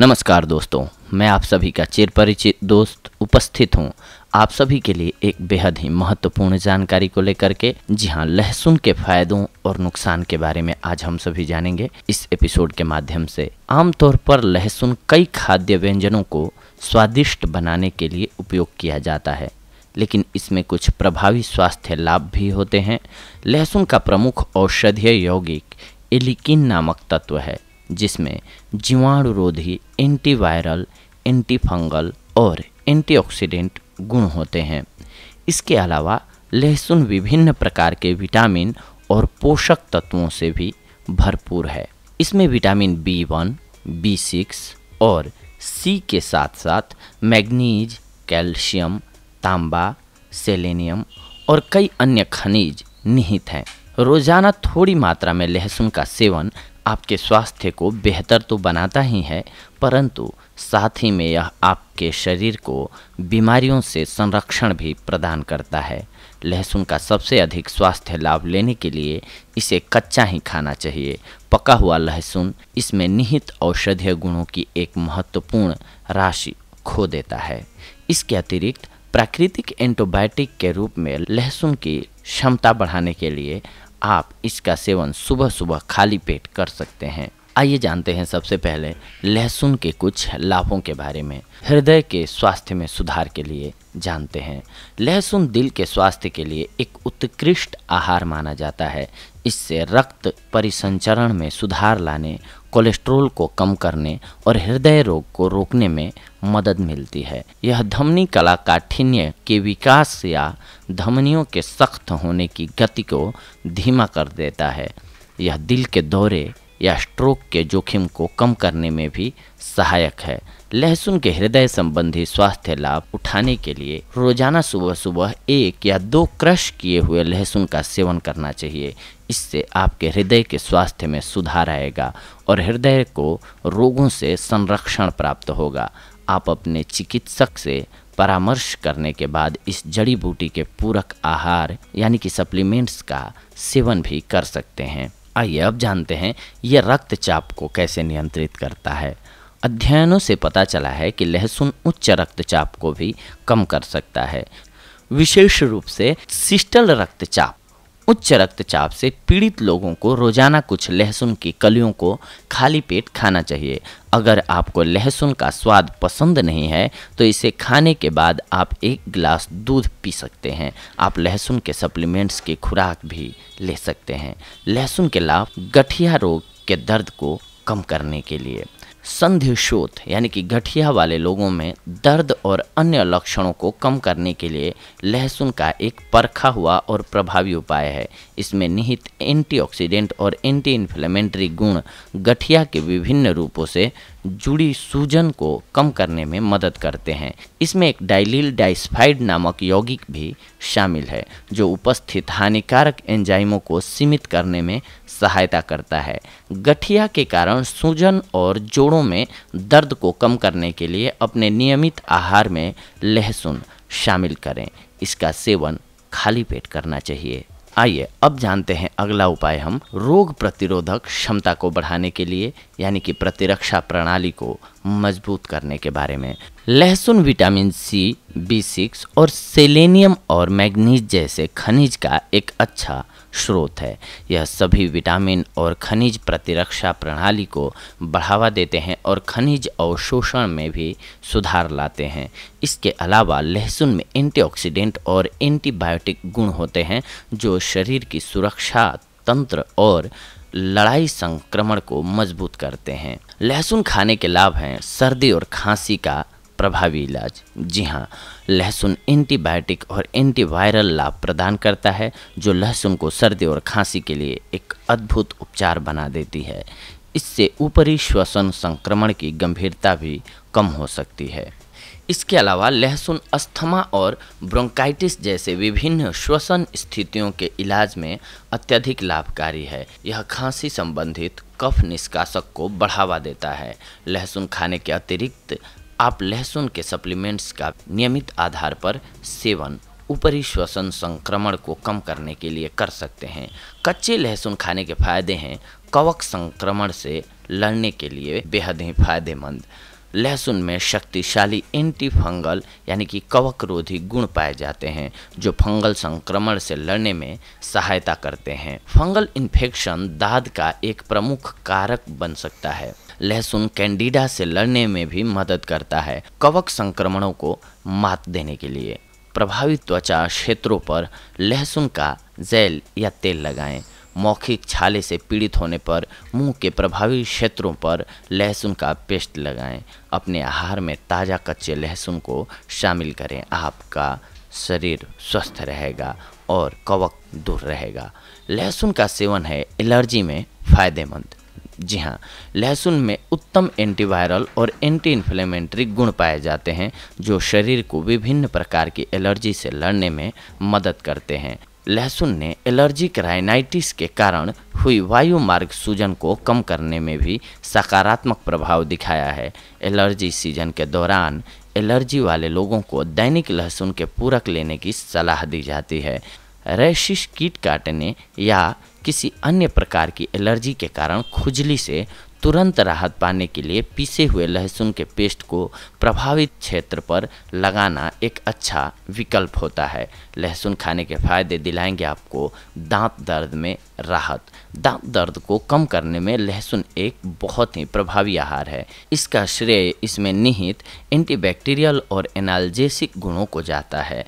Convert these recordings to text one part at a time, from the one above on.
नमस्कार दोस्तों, मैं आप सभी का चिर परिचित दोस्त उपस्थित हूँ। आप सभी के लिए एक बेहद ही महत्वपूर्ण जानकारी को लेकर के, जी हाँ लहसुन के फायदों और नुकसान के बारे में आज हम सभी जानेंगे। इस एपिसोड के माध्यम से आमतौर पर लहसुन कई खाद्य व्यंजनों को स्वादिष्ट बनाने के लिए उपयोग किया जाता है, लेकिन इसमें कुछ प्रभावी स्वास्थ्य लाभ भी होते हैं। लहसुन का प्रमुख औषधीय यौगिक एलिकिन नामक तत्व है। जिसमें जीवाणुरोधी एंटीवायरल एंटीफंगल और एंटीऑक्सीडेंट गुण होते हैं। इसके अलावा लहसुन विभिन्न प्रकार के विटामिन और पोषक तत्वों से भी भरपूर है। इसमें vitamin B one, B six और सी के साथ साथ मैग्नीज, कैल्शियम, तांबा, सेलेनियम और कई अन्य खनिज निहित हैं। रोज़ाना थोड़ी मात्रा में लहसुन का सेवन आपके स्वास्थ्य को बेहतर तो बनाता ही है, परंतु साथ ही में यह आपके शरीर को बीमारियों से संरक्षण भी प्रदान करता है। लहसुन का सबसे अधिक स्वास्थ्य लाभ लेने के लिए इसे कच्चा ही खाना चाहिए। पका हुआ लहसुन इसमें निहित औषधीय गुणों की एक महत्वपूर्ण राशि खो देता है। इसके अतिरिक्त प्राकृतिक एंटीबायोटिक के रूप में लहसुन की क्षमता बढ़ाने के लिए आप इसका सेवन सुबह सुबह खाली पेट कर सकते हैं। आइए जानते हैं सबसे पहले लहसुन के कुछ लाभों के बारे में। हृदय के स्वास्थ्य में सुधार के लिए जानते हैं। लहसुन दिल के स्वास्थ्य के लिए एक उत्कृष्ट आहार माना जाता है। इससे रक्त परिसंचरण में सुधार लाने कोलेस्ट्रोल को कम करने और हृदय रोग को रोकने में मदद मिलती है। यह धमनी कला काठिन्य के विकास या धमनियों के सख्त होने की गति को धीमा कर देता है। यह दिल के दौरे या स्ट्रोक के जोखिम को कम करने में भी सहायक है। लहसुन के हृदय संबंधी स्वास्थ्य लाभ उठाने के लिए रोज़ाना सुबह सुबह एक या दो क्रश किए हुए लहसुन का सेवन करना चाहिए। इससे आपके हृदय के स्वास्थ्य में सुधार आएगा और हृदय को रोगों से संरक्षण प्राप्त होगा। आप अपने चिकित्सक से परामर्श करने के बाद इस जड़ी बूटी के पूरक आहार यानी कि सप्लीमेंट्स का सेवन भी कर सकते हैं। आइए अब जानते हैं यह रक्तचाप को कैसे नियंत्रित करता है। अध्ययनों से पता चला है कि लहसुन उच्च रक्तचाप को भी कम कर सकता है। विशेष रूप से सिस्टल रक्तचाप, उच्च रक्तचाप से पीड़ित लोगों को रोज़ाना कुछ लहसुन की कलियों को खाली पेट खाना चाहिए। अगर आपको लहसुन का स्वाद पसंद नहीं है तो इसे खाने के बाद आप एक गिलास दूध पी सकते हैं। आप लहसुन के सप्लीमेंट्स की खुराक भी ले सकते हैं। लहसुन के लाभ गठिया रोग के दर्द को कम करने के लिए। संधिशोथ यानी कि गठिया वाले लोगों में दर्द और अन्य लक्षणों को कम करने के लिए लहसुन का एक परखा हुआ और प्रभावी उपाय है। इसमें निहित एंटीऑक्सीडेंट और एंटी इन्फ्लेमेंट्री गुण गठिया के विभिन्न रूपों से जुड़ी सूजन को कम करने में मदद करते हैं। इसमें एक डाइलिल डाइस्फाइड नामक यौगिक भी शामिल है, जो उपस्थित हानिकारक एंजाइमों को सीमित करने में सहायता करता है। गठिया के कारण सूजन और जोड़ों में दर्द को कम करने के लिए अपने नियमित आहार में लहसुन शामिल करें। इसका सेवन खाली पेट करना चाहिए। आइए, अब जानते हैं अगला उपाय हम रोग प्रतिरोधक क्षमता को बढ़ाने के लिए, यानी कि प्रतिरक्षा प्रणाली को मज़बूत करने के बारे में। लहसुन, विटामिन सी बी सिक्स और सेलेनियम और मैग्नीज जैसे खनिज का एक अच्छा स्रोत है। यह सभी विटामिन और खनिज प्रतिरक्षा प्रणाली को बढ़ावा देते हैं और खनिज अवशोषण में भी सुधार लाते हैं। इसके अलावा लहसुन में एंटीऑक्सीडेंट और एंटीबायोटिक गुण होते हैं, जो शरीर की सुरक्षा, तंत्र और लड़ाई संक्रमण को मज़बूत करते हैं। लहसुन खाने के लाभ हैं, सर्दी और खांसी का प्रभावी इलाज। जी हाँ लहसुन एंटीबायोटिक और एंटीवायरल लाभ प्रदान करता है, जो लहसुन को सर्दी और खांसी के लिए एक अद्भुत उपचार बना देती है। इससे ऊपरी श्वसन संक्रमण की गंभीरता भी कम हो सकती है। इसके अलावा लहसुन अस्थमा और ब्रोंकाइटिस जैसे विभिन्न श्वसन स्थितियों के इलाज में अत्यधिक लाभकारी है। यह खांसी संबंधित कफ निष्कासक को बढ़ावा देता है। लहसुन खाने के अतिरिक्त आप लहसुन के सप्लीमेंट्स का नियमित आधार पर सेवन, ऊपरी श्वसन संक्रमण को कम करने के लिए कर सकते हैं। कच्चे लहसुन खाने के फ़ायदे हैं। कवक संक्रमण से लड़ने के लिए बेहद ही फ़ायदेमंद। लहसुन में शक्तिशाली एंटी फंगल यानी कि कवक रोधी गुण पाए जाते हैं, जो फंगल संक्रमण से लड़ने में सहायता करते हैं। फंगल इन्फेक्शन दाद का एक प्रमुख कारक बन सकता है। लहसुन कैंडिडा से लड़ने में भी मदद करता है कवक संक्रमणों को मात देने के लिए। प्रभावित त्वचा क्षेत्रों पर लहसुन का जेल या तेल लगाएँ। मौखिक छाले से पीड़ित होने पर मुँह के प्रभावी क्षेत्रों पर लहसुन का पेस्ट लगाएँ। अपने आहार में ताज़ा कच्चे लहसुन को शामिल करें। आपका शरीर स्वस्थ रहेगा और कवक दूर रहेगा। लहसुन का सेवन है एलर्जी में फ़ायदेमंद। जी हाँ लहसुन में उत्तम एंटीवायरल और एंटी इन्फ्लेमेटरी गुण पाए जाते हैं, जो शरीर को विभिन्न प्रकार की एलर्जी से लड़ने में मदद करते हैं। लहसुन ने एलर्जिक राइनाइटिस के कारण हुई वायु मार्ग सूजन को कम करने में भी सकारात्मक प्रभाव दिखाया है। एलर्जी सीज़न के दौरान एलर्जी वाले लोगों को दैनिक लहसुन के पूरक लेने की सलाह दी जाती है। रैशिश कीट काटने या किसी अन्य प्रकार की एलर्जी के कारण खुजली से तुरंत राहत पाने के लिए पीसे हुए लहसुन के पेस्ट को प्रभावित क्षेत्र पर लगाना एक अच्छा विकल्प होता है। लहसुन खाने के फ़ायदे दिलाएँगे आपको दांत दर्द में राहत। दांत दर्द को कम करने में लहसुन एक बहुत ही प्रभावी आहार है। इसका श्रेय इसमें निहित एंटीबैक्टीरियल और एनाल्जेसिक गुणों को जाता है।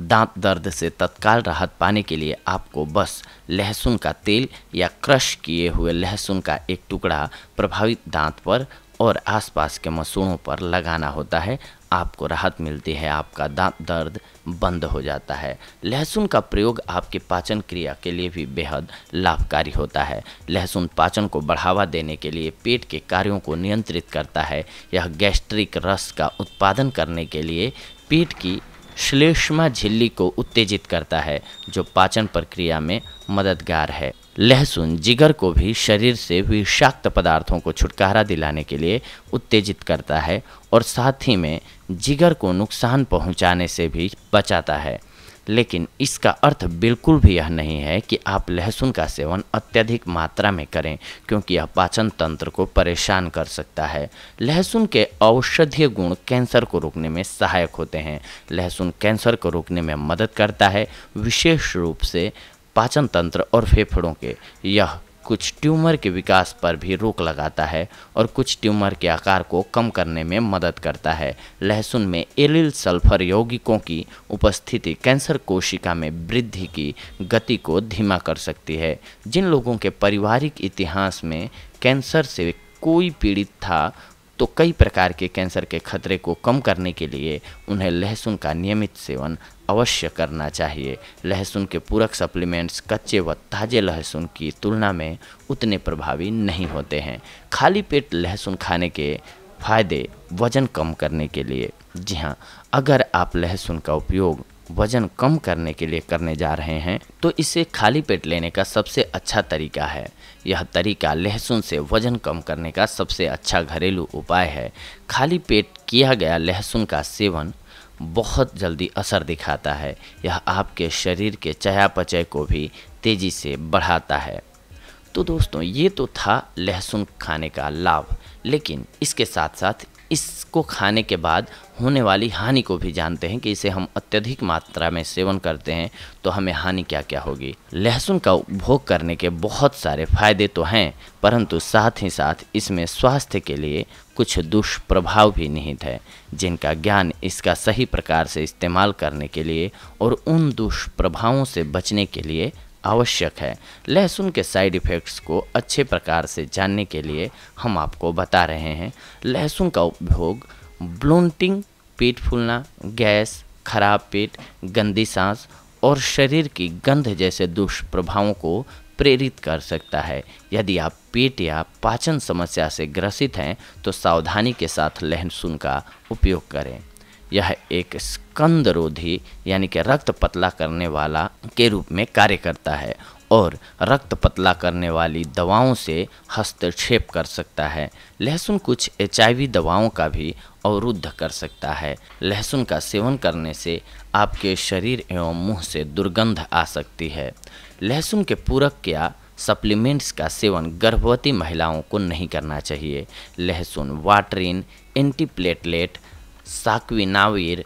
दांत दर्द से तत्काल राहत पाने के लिए आपको बस लहसुन का तेल या क्रश किए हुए लहसुन का एक टुकड़ा प्रभावित दांत पर और आसपास के मसूड़ों पर लगाना होता है। आपको राहत मिलती है, आपका दांत दर्द बंद हो जाता है। लहसुन का प्रयोग आपके पाचन क्रिया के लिए भी बेहद लाभकारी होता है। लहसुन पाचन को बढ़ावा देने के लिए पेट के कार्यों को नियंत्रित करता है। यह गैस्ट्रिक रस का उत्पादन करने के लिए पेट की श्लेष्मा झिल्ली को उत्तेजित करता है, जो पाचन प्रक्रिया में मददगार है। लहसुन जिगर को भी शरीर से विषाक्त पदार्थों को छुटकारा दिलाने के लिए उत्तेजित करता है और साथ ही में जिगर को नुकसान पहुँचाने से भी बचाता है। लेकिन इसका अर्थ बिल्कुल भी यह नहीं है कि आप लहसुन का सेवन अत्यधिक मात्रा में करें, क्योंकि यह पाचन तंत्र को परेशान कर सकता है। लहसुन के औषधीय गुण कैंसर को रोकने में सहायक होते हैं। लहसुन कैंसर को रोकने में मदद करता है, विशेष रूप से पाचन तंत्र और फेफड़ों के। यह कुछ ट्यूमर के विकास पर भी रोक लगाता है और कुछ ट्यूमर के आकार को कम करने में मदद करता है। लहसुन में एलिल सल्फ़र यौगिकों की उपस्थिति कैंसर कोशिका में वृद्धि की गति को धीमा कर सकती है। जिन लोगों के पारिवारिक इतिहास में कैंसर से कोई पीड़ित था तो कई प्रकार के कैंसर के खतरे को कम करने के लिए उन्हें लहसुन का नियमित सेवन अवश्य करना चाहिए। लहसुन के पूरक सप्लीमेंट्स कच्चे व ताज़े लहसुन की तुलना में उतने प्रभावी नहीं होते हैं। खाली पेट लहसुन खाने के फ़ायदे वज़न कम करने के लिए। जी हाँ अगर आप लहसुन का उपयोग वज़न कम करने के लिए करने जा रहे हैं तो इसे खाली पेट लेने का सबसे अच्छा तरीका है। यह तरीका लहसुन से वज़न कम करने का सबसे अच्छा घरेलू उपाय है। खाली पेट किया गया लहसुन का सेवन बहुत जल्दी असर दिखाता है। यह आपके शरीर के चयापचय को भी तेज़ी से बढ़ाता है। तो दोस्तों, ये तो था लहसुन खाने का लाभ, लेकिन इसके साथ साथ इसको खाने के बाद होने वाली हानि को भी जानते हैं कि इसे हम अत्यधिक मात्रा में सेवन करते हैं तो हमें हानि क्या क्या होगी? लहसुन का उपभोग करने के बहुत सारे फ़ायदे तो हैं, परंतु साथ ही साथ इसमें स्वास्थ्य के लिए कुछ दुष्प्रभाव भी निहित है, जिनका ज्ञान इसका सही प्रकार से इस्तेमाल करने के लिए और उन दुष्प्रभावों से बचने के लिए आवश्यक है। लहसुन के साइड इफ़ेक्ट्स को अच्छे प्रकार से जानने के लिए हम आपको बता रहे हैं। लहसुन का उपभोग ब्लोटिंग पेट फूलना, गैस, खराब पेट, गंदी सांस और शरीर की गंध जैसे दुष्प्रभावों को प्रेरित कर सकता है। यदि आप पेट या पाचन समस्या से ग्रसित हैं तो सावधानी के साथ लहसुन का उपयोग करें। यह एक स्कंदरोधी, यानी कि रक्त पतला करने वाला के रूप में कार्य करता है और रक्त पतला करने वाली दवाओं से हस्तक्षेप कर सकता है। लहसुन कुछ एचआईवी दवाओं का भी अवरुद्ध कर सकता है। लहसुन का सेवन करने से आपके शरीर एवं मुँह से दुर्गंध आ सकती है। लहसुन के पूरक या सप्लीमेंट्स का सेवन गर्भवती महिलाओं को नहीं करना चाहिए। लहसुन, वाटरिन, antiplatelet saquinavir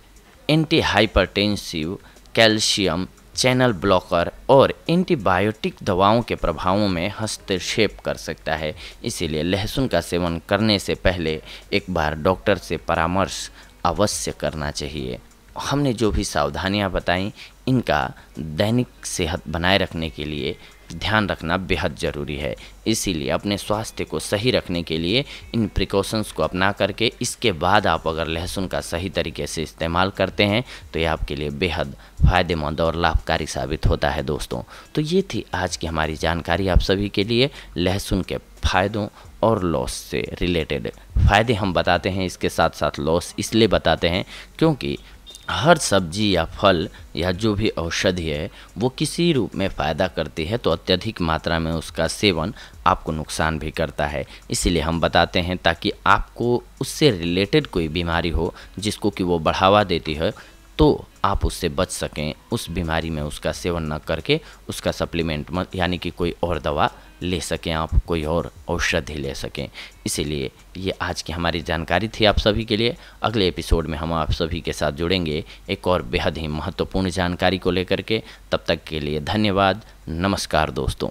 anti hypertensive calcium, channel blocker और एंटीबायोटिक दवाओं के प्रभावों में हस्तक्षेप कर सकता है। इसीलिए लहसुन का सेवन करने से पहले एक बार डॉक्टर से परामर्श अवश्य करना चाहिए। हमने जो भी सावधानियाँ बताई इनका दैनिक सेहत बनाए रखने के लिए ध्यान रखना बेहद ज़रूरी है। इसीलिए अपने स्वास्थ्य को सही रखने के लिए इन प्रिकॉशंस को अपना करके इसके बाद आप अगर लहसुन का सही तरीके से इस्तेमाल करते हैं तो ये आपके लिए बेहद फ़ायदेमंद और लाभकारी साबित होता है दोस्तों। तो ये थी आज की हमारी जानकारी आप सभी के लिए लहसुन के फ़ायदों और लॉस से रिलेटेड फ़ायदे हम बताते हैं, इसके साथ साथ लॉस इसलिए बताते हैं क्योंकि हर सब्ज़ी या फल या जो भी औषधि है, वो किसी रूप में फ़ायदा करती है तो अत्यधिक मात्रा में उसका सेवन आपको नुकसान भी करता है। इसीलिए हम बताते हैं ताकि आपको उससे रिलेटेड कोई बीमारी हो, जिसको कि वो बढ़ावा देती है तो आप उससे बच सकें। उस बीमारी में उसका सेवन न करके उसका सप्लीमेंट यानी कि कोई और दवा ले सकें, आप कोई और औषधि ले सकें। इसीलिए ये आज की हमारी जानकारी थी आप सभी के लिए। अगले एपिसोड में हम आप सभी के साथ जुड़ेंगे एक और बेहद ही महत्वपूर्ण जानकारी को लेकर के। तब तक के लिए धन्यवाद। नमस्कार दोस्तों।